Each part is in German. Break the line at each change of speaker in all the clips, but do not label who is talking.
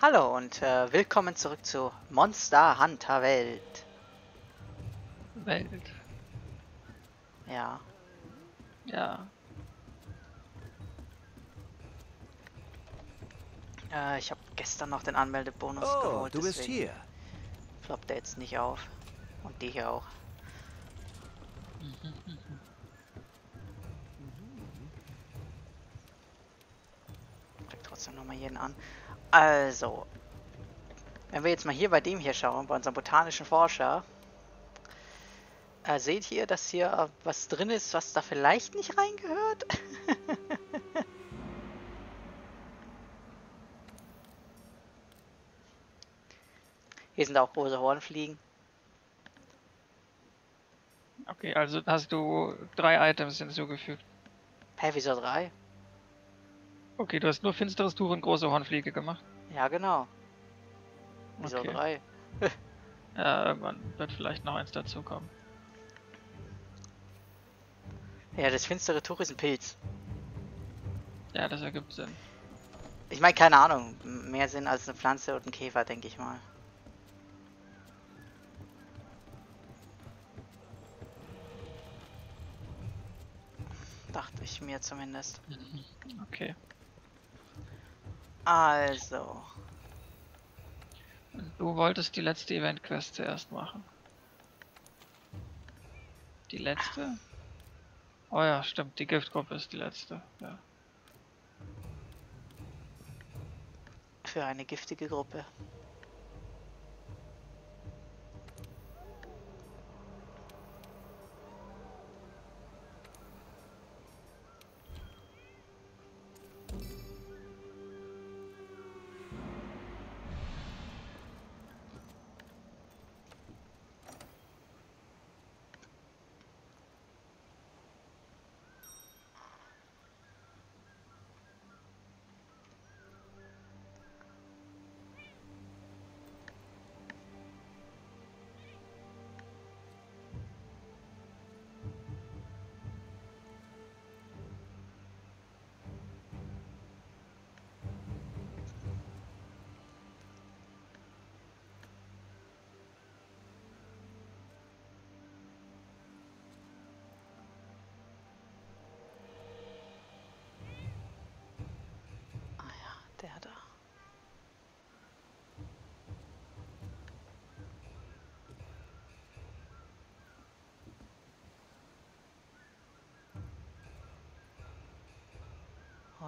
Hallo und äh, willkommen zurück zu Monster Hunter Welt.
Welt.
Ja.
Ja.
Äh, ich habe gestern noch den Anmeldebonus
Oh,
geholt.
du bist hier.
Ploppt der jetzt nicht auf. Und die hier auch. Trotzdem nochmal jeden an. Also. Wenn wir jetzt mal hier bei dem hier schauen, bei unserem botanischen Forscher. Äh, seht ihr, dass hier was drin ist, was da vielleicht nicht reingehört? Hier sind auch große Hornfliegen.
Okay, also hast du drei Items hinzugefügt.
Hä, wieso drei?
Okay, du hast nur finsteres Tuch und große Hornfliege gemacht.
Ja, genau. Wieso
Okay.
drei?
Ja, irgendwann wird vielleicht noch eins dazukommen.
Ja, das finstere Tuch ist ein Pilz.
Ja, das ergibt Sinn.
Ich meine, keine Ahnung. Mehr Sinn als eine Pflanze und ein Käfer, denke ich mal. Dachte ich mir zumindest.
Okay.
Also.
Du wolltest die letzte Event-Quest zuerst machen. Die letzte? Oh ja, stimmt, die Giftgruppe ist die letzte. Ja.
Für eine giftige Gruppe.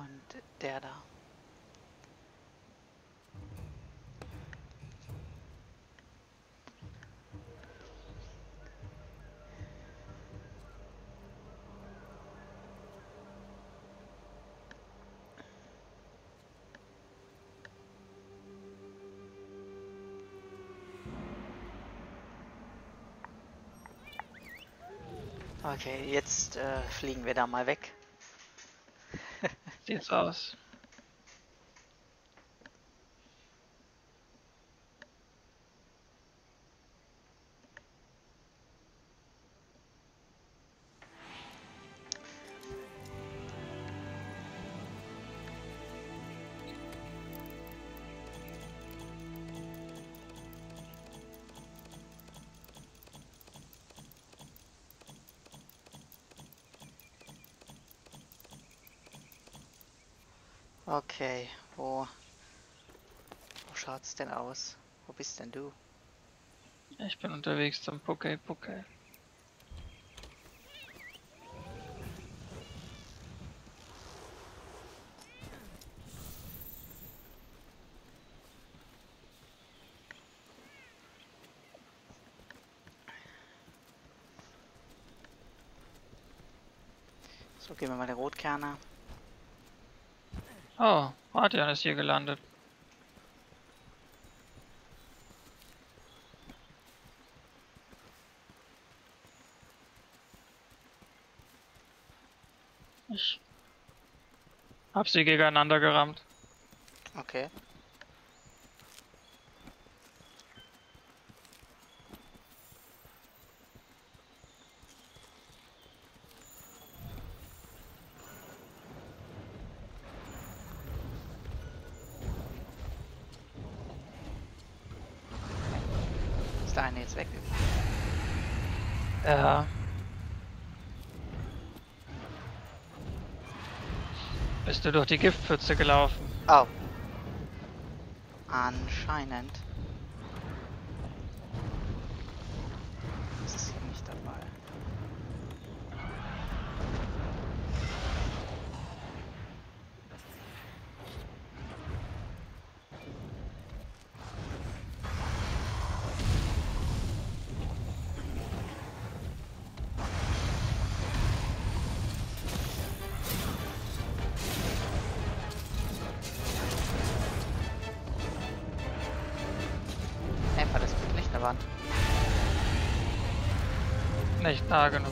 Und der da. Okay, jetzt äh, fliegen wir da mal weg.
Sieht's
schaut's denn aus? Wo bist denn du?
Ich bin unterwegs zum Poké Poké.
So, gehen wir mal den Rotkerner.
Oh, Radian ist hier gelandet. Ich hab sie gegeneinander gerammt.
Okay. der eine jetzt weg?
Ja. Bist du durch die Giftpfütze gelaufen?
Oh. Anscheinend. Ist hier nicht dabei. Nicht
nah genug.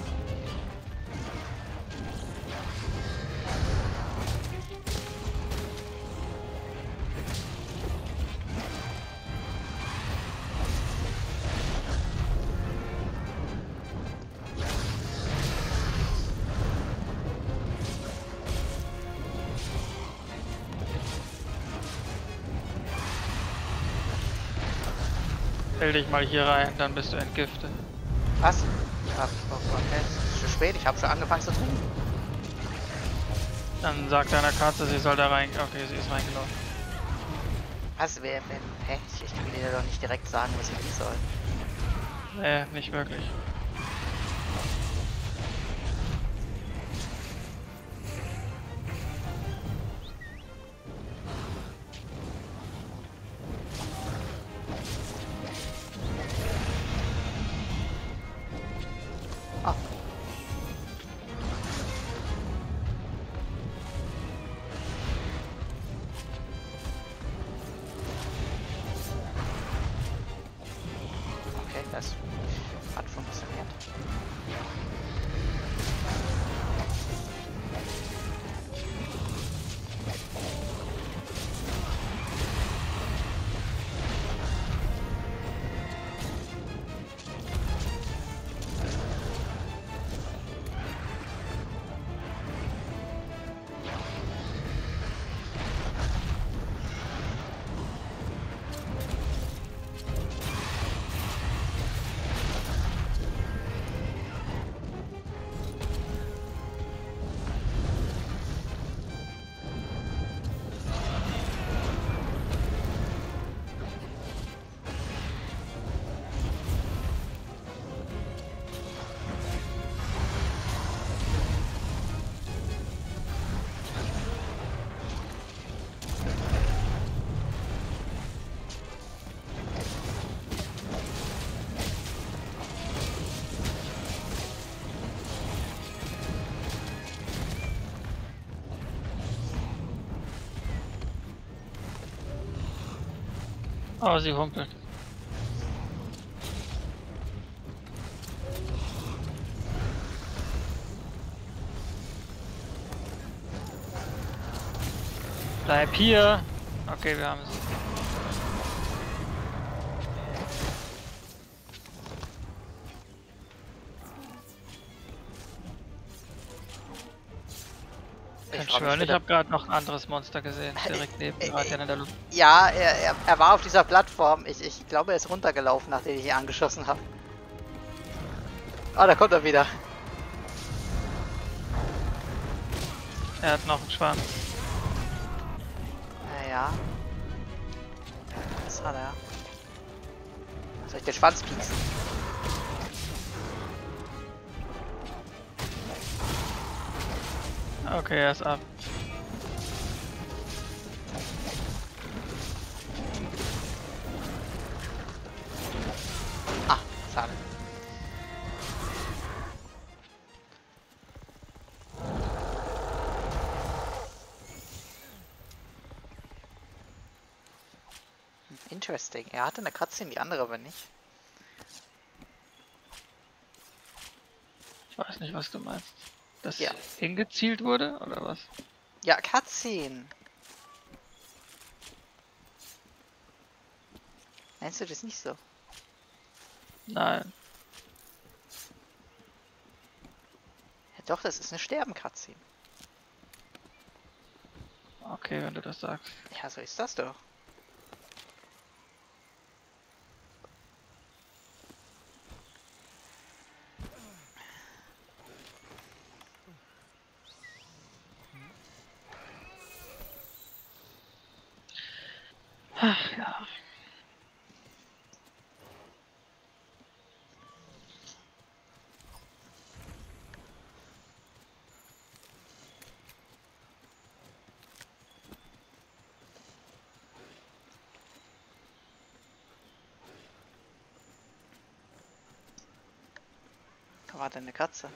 Stell dich mal hier rein, dann bist du entgiftet.
Was? Oh, okay, es ist schon spät, ich habe schon angefangen zu trinken.
Dann sagt deiner Katze, sie soll da rein. Okay, sie ist reingelaufen.
Was, wer, wer, hä? Ich, ich will dir doch nicht direkt sagen, was ich tun soll.
Nee, nicht wirklich. Oh, sie humpelt. Bleib hier. Okay, wir haben es. Ich kann schwören, ich habe gerade noch ein anderes Monster gesehen. Direkt neben
äh,
gerade in der Luft.
Ja, er, er, war auf dieser Plattform. Ich, ich glaube, er ist runtergelaufen, nachdem ich ihn angeschossen habe. Ah, da kommt er wieder.
Er hat noch einen Schwanz.
Naja. Was hat er? Soll ich den Schwanz pieksen?
Okay, er ist ab.
Ah, schade. Interesting. Er hatte eine Cutscene, die andere aber nicht.
Ich weiß nicht, was du meinst. Dass
Ja.
hingezielt wurde oder was?
Ja, Cutscene. Nennst du das nicht so?
Nein.
Ja, doch, das ist eine Sterben-Cutscene.
Okay, wenn du das sagst.
Ja, so ist das doch.
Ach ja.
Da war deine Katze.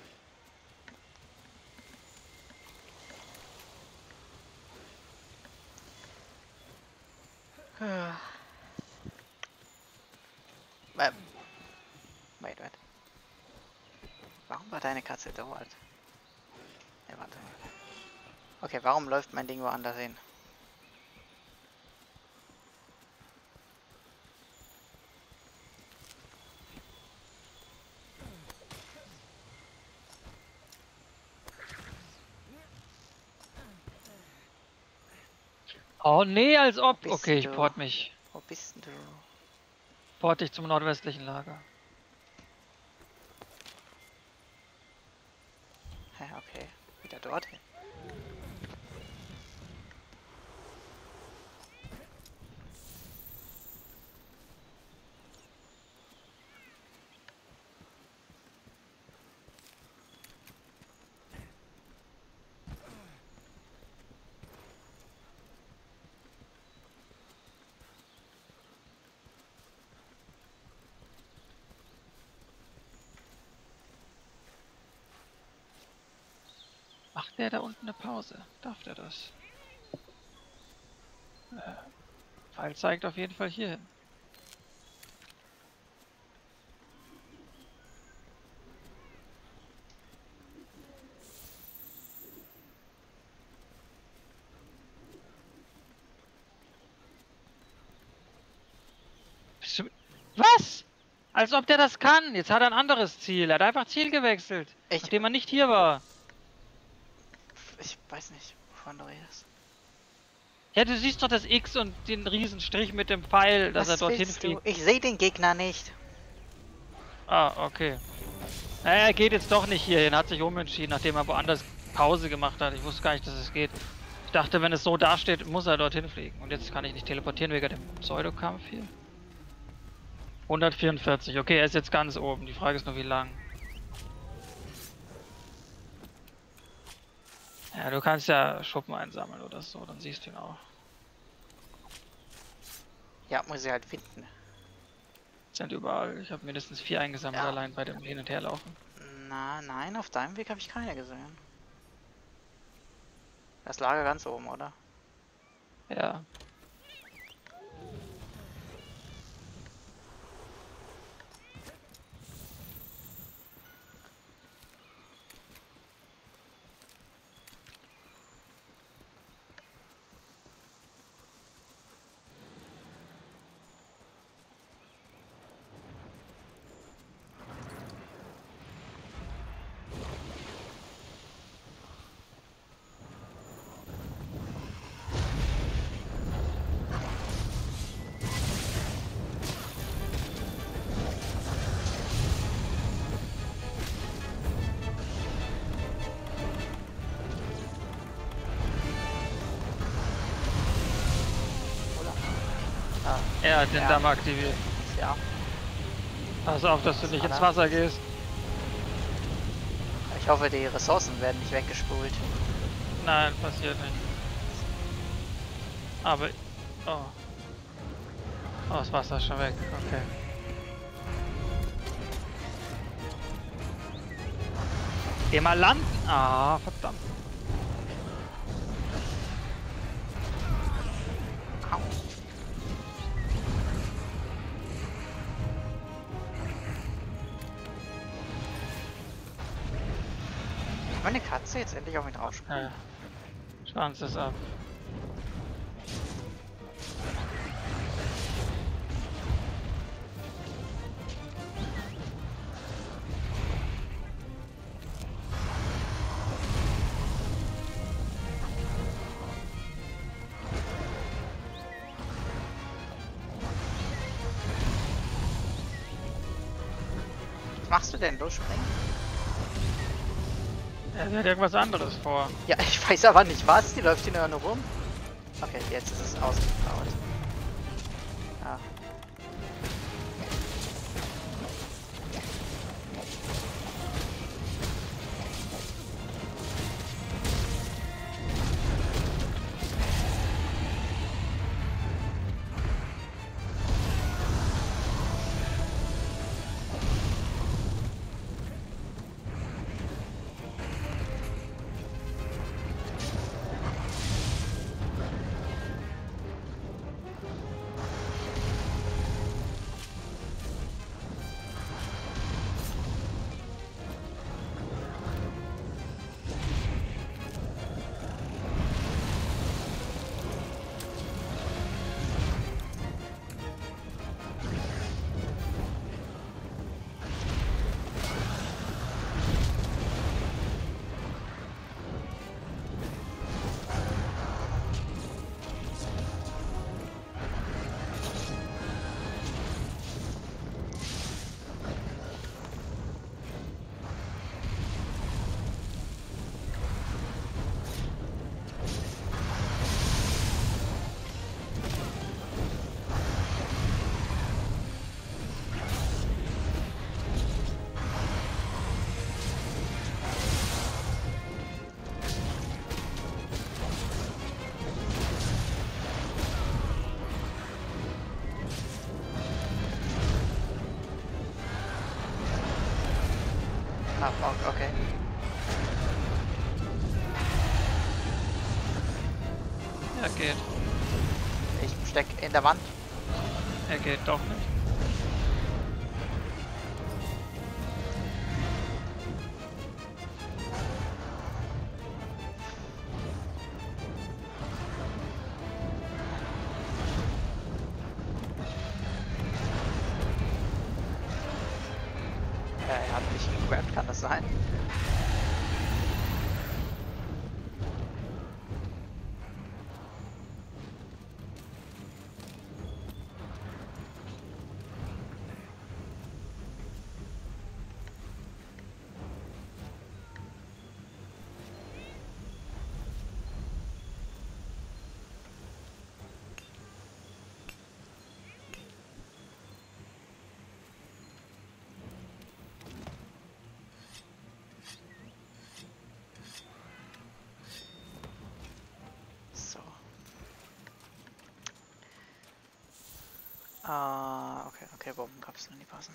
Ähm. Wait, wait. Warum war deine Katze dort? Ne, warte. Okay, warum läuft mein Ding woanders hin?
Oh nee, als ob. Okay, ich port mich.
Wo bist denn du?
Port dich zum nordwestlichen Lager.
Hä, okay. Wieder dorthin.
Macht der da unten eine Pause? Darf der das? Äh, Pfeil zeigt auf jeden Fall hier hin. Was? Als ob der das kann. Jetzt hat er ein anderes Ziel. Er hat einfach Ziel gewechselt.
Ich-
Nachdem er nicht hier war.
Ich weiß nicht, wovon du redest.
Ja, du siehst doch das X und den Riesenstrich mit dem Pfeil, dass
Was
er dorthin
du?
fliegt.
Ich sehe den Gegner nicht.
Ah, okay. Naja, er geht jetzt doch nicht hierhin, hat sich umentschieden, nachdem er woanders Pause gemacht hat. Ich wusste gar nicht, dass es geht. Ich dachte, wenn es so dasteht, muss er dorthin fliegen. Und jetzt kann ich nicht teleportieren wegen dem Pseudokampf hier. 144, okay, er ist jetzt ganz oben. Die Frage ist nur, wie lang. Ja, du kannst ja Schuppen einsammeln oder so, dann siehst du ihn auch.
Ja, muss ich halt finden.
Sind überall. Ich habe mindestens vier eingesammelt,
Ja.
allein bei dem Hin- und Herlaufen.
Na, nein, auf deinem Weg habe ich keine gesehen. Das Lager ganz oben, oder?
Ja. Er hat den
Ja.
Damm aktiviert.
ja.
Pass auf, dass du nicht ins Wasser gehst.
Ich hoffe, die Ressourcen werden nicht weggespult.
Nein, passiert nicht. Aber. Oh. Oh, das Wasser ist schon weg. Okay. Geh mal landen. Ah, verdammt.
Jetzt endlich auf mich drauf springen?
Ja. Schwanz ist ab.
Was machst du denn? Losspringen?
Er hat irgendwas anderes vor.
Ja, ich weiß aber nicht was. Die läuft hier nur rum. Okay, jetzt ist es ausgebaut. Ah, fuck, okay.
Er geht.
Ich steck in der Wand.
Er geht doch nicht.
Ah, okay, okay, Bombenkapseln, die passen.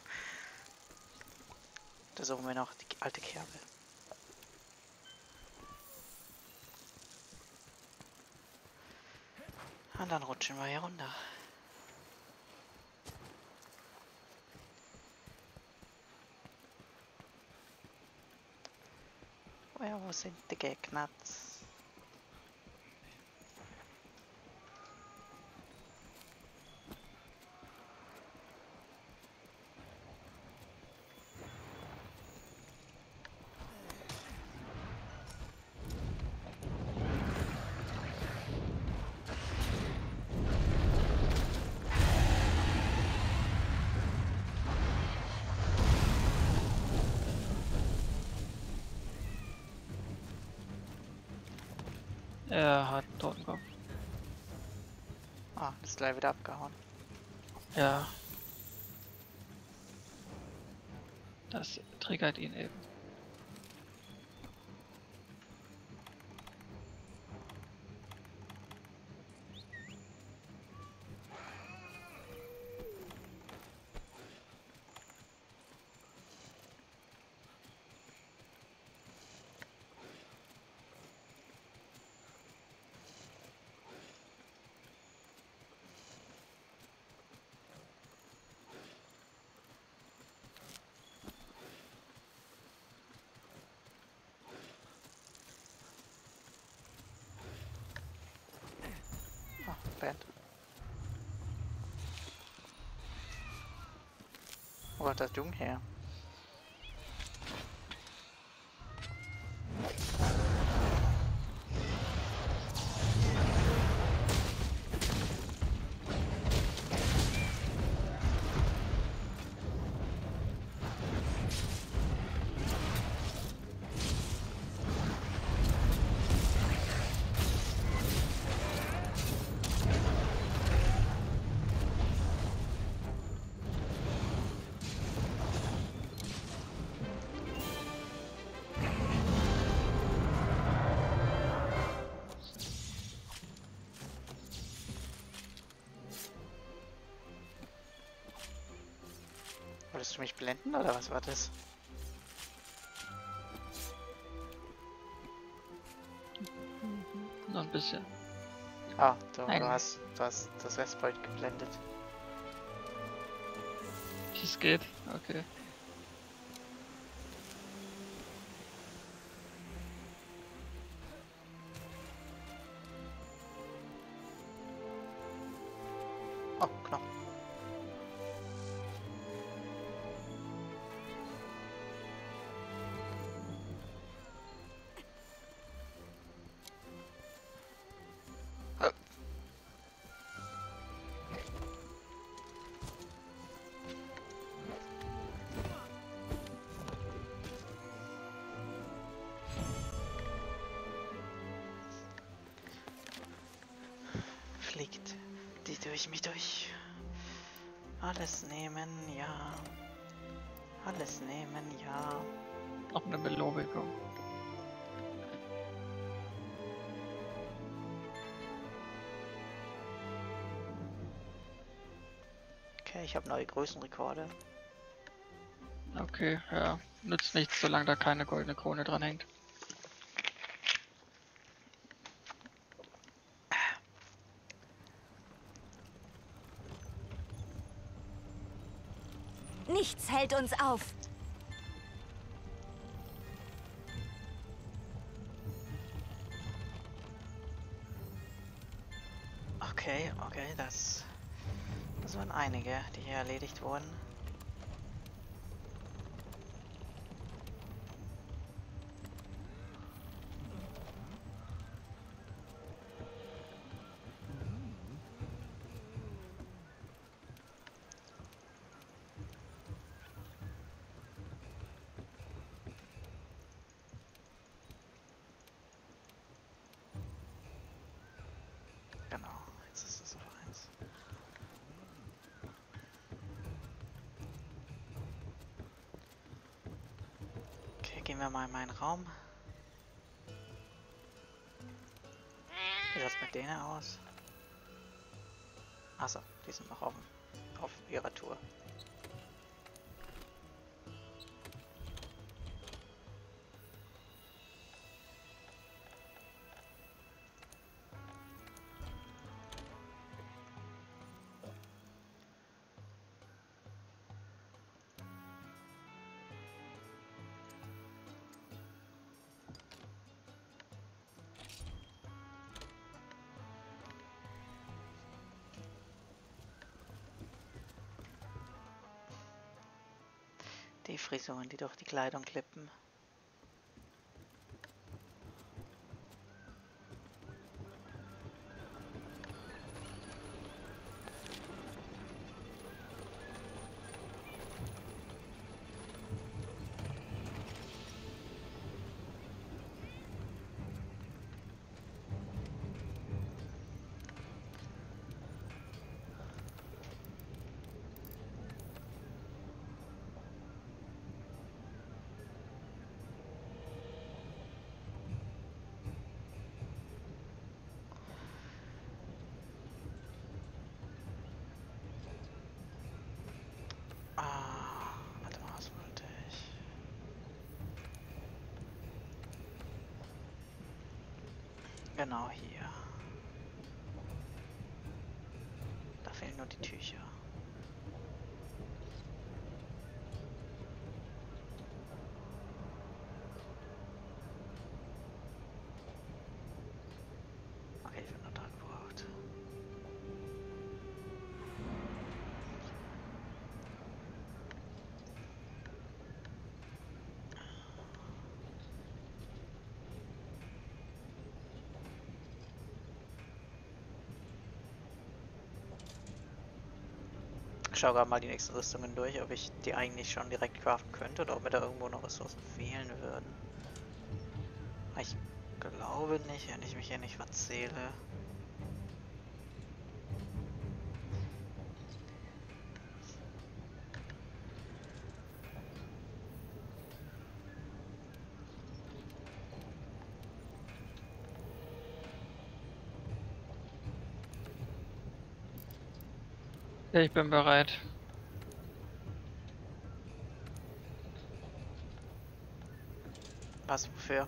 Da suchen wir noch die alte Kerbe. Und dann rutschen wir hier runter. Ja, wo sind die Gegner?
Er hat Totenkopf.
Ah, ist gleich wieder abgehauen.
Ja. Das triggert ihn eben.
Ah, Band. Wo kommt das Dung her? Wolltest du mich blenden oder was war das?
Nur ein bisschen.
Ah, du, du hast, du hast das Westpoint geblendet.
Das geht, okay.
Fliegt die durch mich durch. Alles nehmen, ja. Alles nehmen, ja.
Noch eine Belobigung.
Okay, ich habe neue Größenrekorde.
Okay, ja. Nützt nichts, solange da keine goldene Krone dran hängt.
Hält uns auf.
Okay, okay, das, das waren einige, die hier erledigt wurden. Genau, jetzt ist es auf eins. Okay, gehen wir mal in meinen Raum. Wie sieht's mit denen aus? Achso, die sind noch auf, auf ihrer Tour. Frisuren, die durch die Kleidung klippen. Ah, warte mal, was wollte ich? Genau hier. Da fehlen nur die Tücher. Okay, ich bin nur dran gebraucht. Ich schau gerade mal die nächsten Rüstungen durch, ob ich die eigentlich schon direkt craften könnte oder ob mir da irgendwo noch Ressourcen fehlen würden. Ich glaube nicht, wenn ich mich hier nicht verzähle.
Ich bin bereit.
Was wofür?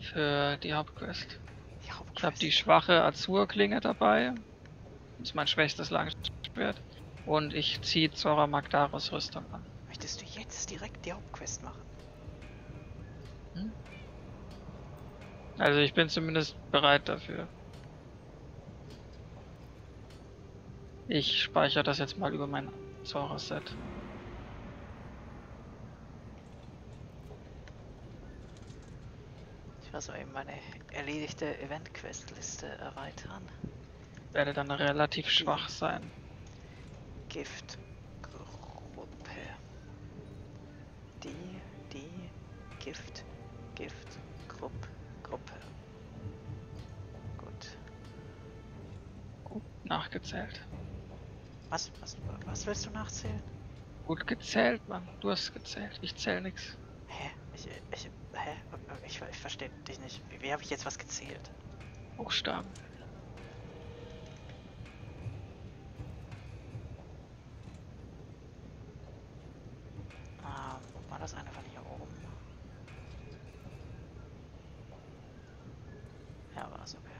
Für die Hauptquest.
Die Hauptquest.
Ich habe die schwache Azur-Klinge dabei. Das ist mein schwächstes Langschwert. Und ich ziehe Zora Magdaros Rüstung an.
Möchtest du jetzt direkt die Hauptquest machen? Hm?
Also ich bin zumindest bereit dafür. Ich speichere das jetzt mal über mein Zora-Set.
Ich so eben meine erledigte Event-Quest-Liste erweitern.
Werde dann relativ schwach sein.
Giftgruppe. Die, die, Gift, Gift, Grupp, Gruppe. Gut.
Gut nachgezählt.
Was, was, was willst du nachzählen?
Gut gezählt, Mann. Du hast gezählt. Ich zähl nix.
Hä? Ich, ich, hä? Ich, ich verstehe dich nicht. Wie, wie habe ich jetzt was gezählt?
Buchstaben.
Ähm, war das eine von hier oben? Ja, war das okay.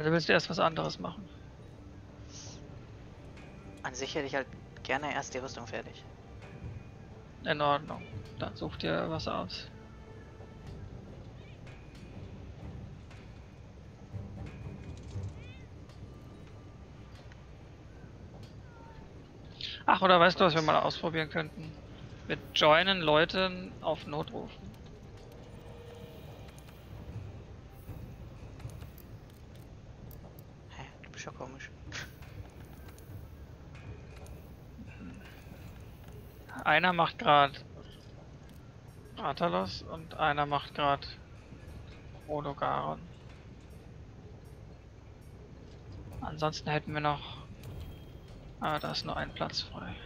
Also willst du erst was anderes machen?
An sich hätte ich halt gerne erst die Rüstung fertig.
In Ordnung. Dann such dir was aus. Ach, oder weißt du, was wir mal ausprobieren könnten? Wir joinen Leute auf Notruf.
Hä? Du bist ja komisch.
Einer macht gerade Atalos und einer macht gerade Odogaron. Ansonsten hätten wir noch. Ah, da ist nur ein Platz frei.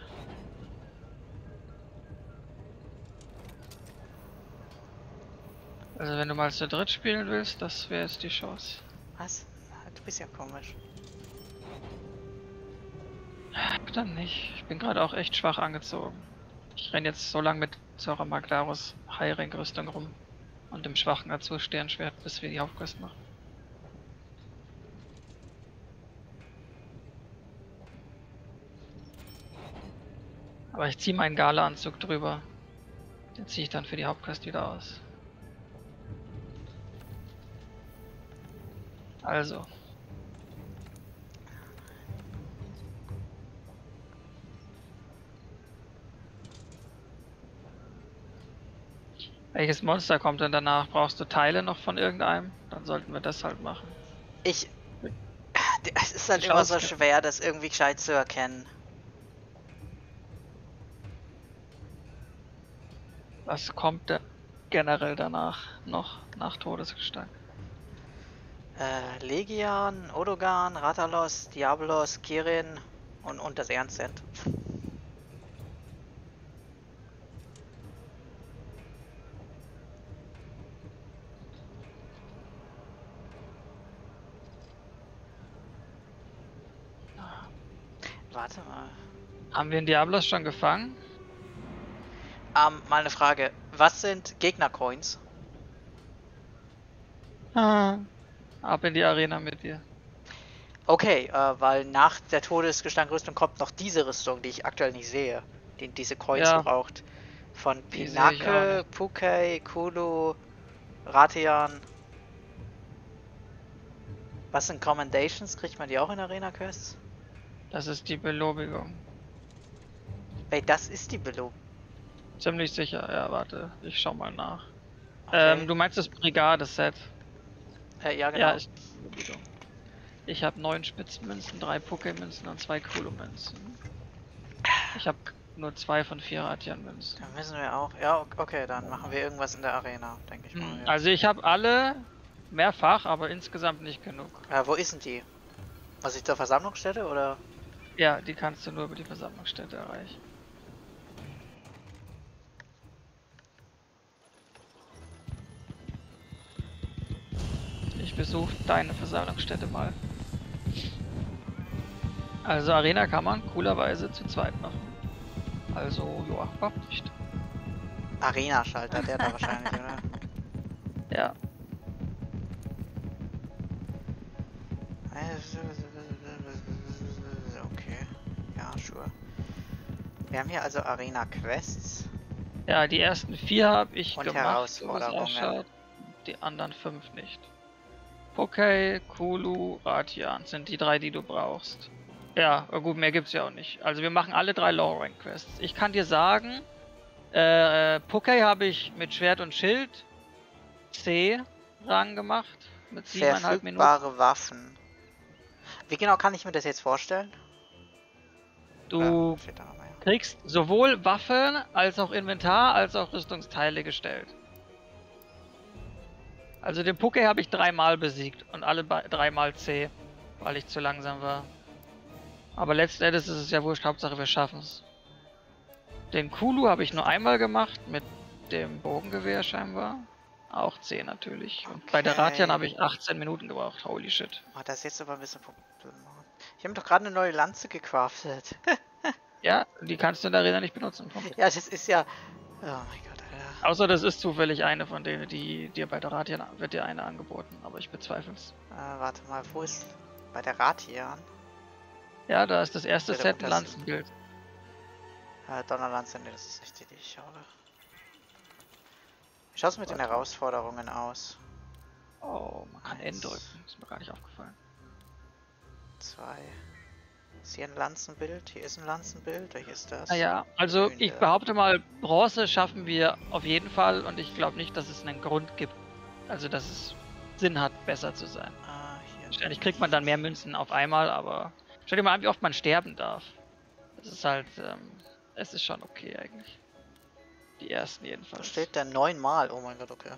Also wenn du mal zu dritt spielen willst, das wäre jetzt die Chance.
Was? Du bist ja komisch.
Dann nicht. Ich bin gerade auch echt schwach angezogen. Ich renn jetzt so lange mit Zora Magdaros High-Rank-Rüstung rum und dem schwachen Azur Sternschwert, bis wir die Hauptquest machen. Aber ich ziehe meinen Gala-Anzug drüber. Den ziehe ich dann für die Hauptquest wieder aus. Also. Welches Monster kommt denn danach? Brauchst du Teile noch von irgendeinem? Dann sollten wir das halt machen.
Ich. Es ist halt
Ich
immer so schwer, das irgendwie gescheit zu erkennen.
Was kommt denn generell danach noch nach Todesgestank?
Äh, Legian, Odogan, Ratalos, Diablos, Kirin und, und das Ernstend. Warte mal.
Haben wir den Diablos schon gefangen?
Ähm, mal eine Frage. Was sind Gegner-Coins?
Ah. Ab in die Arena mit dir.
Okay, äh, weil nach der Todesgestank-Rüstung kommt noch diese Rüstung, die ich aktuell nicht sehe, die diese Coins
Ja.
braucht. Von Pinake. Pukei, Kulu, Ratian. Was sind Commendations? Kriegt man die auch in Arena-Quests?
Das ist die Belobigung.
Ey, das ist die Belohnung.
Ziemlich sicher. Ja, warte. Ich schau mal nach.
Okay.
Ähm, du meinst das Brigade-Set?
äh, ja, genau.
Ja, ist Belobigung. Ich habe neun Spitzmünzen, drei Pokémünzen und zwei Kulu-Münzen. Ich habe nur zwei von vier Ratian-Münzen.
Dann müssen wir auch. Ja, ok- okay, dann machen wir irgendwas in der Arena, denke ich mal.
Hm,
jetzt.
Also ich habe alle mehrfach, aber insgesamt nicht genug.
Äh, wo ist denn die? Was ich zur Versammlungsstätte oder?
Ja, die kannst du nur über die Versammlungsstätte erreichen. Besuche deine Versammlungsstätte mal. Also Arena kann man coolerweise zu zweit machen. Also, ja, warum nicht?
Arena-Schalter, der da wahrscheinlich, oder?
Ja,
Okay. Ja, sure. Wir haben hier also Arena-Quests.
ja, die ersten vier habe ich
Und
gemacht,
Herausforderungen.
Die anderen fünf nicht. Poké, Kulu, Ratian sind die drei, die du brauchst. Ja, gut, mehr gibt's ja auch nicht. Also wir machen alle drei Low Rank Quests. Ich kann dir sagen, äh, Poké habe ich mit Schwert und Schild C Rang gemacht. Mit siebeneinhalb Minuten.
Verfügbare Waffen. Wie genau kann ich mir das jetzt vorstellen?
Du
ja.
kriegst sowohl Waffen als auch Inventar als auch Rüstungsteile gestellt. Also den Poké habe ich dreimal besiegt und alle dreimal C, weil ich zu langsam war. Aber letzten Endes ist es ja wurscht, Hauptsache wir schaffen es. Den Kulu habe ich nur einmal gemacht mit dem Bogengewehr scheinbar. Auch C natürlich. Und bei der. Ratian habe ich 18 Minuten gebraucht. Holy shit.
Oh, das ist jetzt aber ein bisschen problematisch. Ich habe doch gerade eine neue Lanze gecraftet.
Ja, die kannst du in der Arena nicht benutzen.
Ja, das ist ja. Oh mein Gott.
Außer das ist zufällig eine von denen, die dir bei der Ratian wird dir eine angeboten, aber ich bezweifle es.
Äh, warte mal, wo ist. Bei der Ratian?
Ja, da ist das erste Set. Lanzenbild.
Äh, Donnerlanze, ne, das ist nicht die, die ich schaue. Wie schaut's mit den
Warte.
Herausforderungen aus?
Oh, man kann N
Eins.
drücken. Ist mir gar nicht aufgefallen.
Zwei. Ist hier ein Lanzenbild? Hier ist ein Lanzenbild. Welches ist das?
Naja, also
Grün,
ich behaupte mal, Bronze schaffen wir auf jeden Fall und ich glaube nicht, dass es einen Grund gibt. Also, dass es Sinn hat, besser zu sein.
Ah, hier.
Wahrscheinlich kriegt man dann mehr Münzen auf einmal, aber stell dir mal an, wie oft man sterben darf. Das ist halt, ähm, es ist schon okay eigentlich. Die ersten
Da
jedenfalls.
steht der neunmal. Oh mein Gott, okay.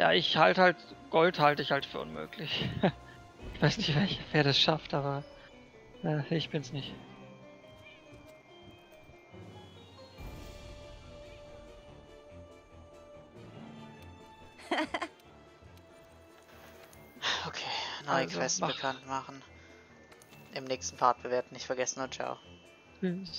Ja, ich halte halt, Gold halte ich halt für unmöglich. ich weiß nicht, wer, wer das schafft, aber äh, ich bin's nicht.
Okay, neue
Also,
Quest
mach.
bekannt machen. Im nächsten Part bewerten, nicht vergessen und ciao.
Tschüss.